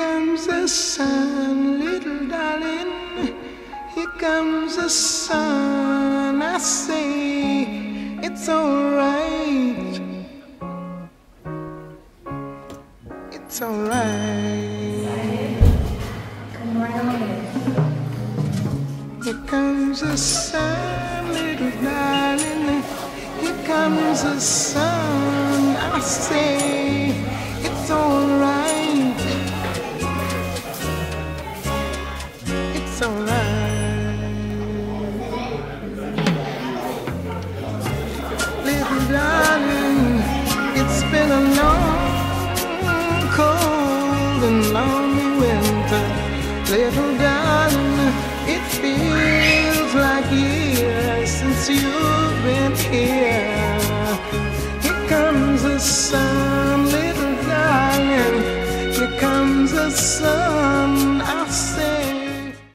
comes the sun, little darling. Here comes the sun. I say it's alright. It's alright. Here comes the sun, little darling. Here comes the sun. I say lonely winter. Little darling, it feels like years since you've been here. Here comes the sun, little darling. Here comes the sun.